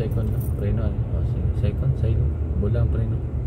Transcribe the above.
second na preno ano oh, second side bola ang preno.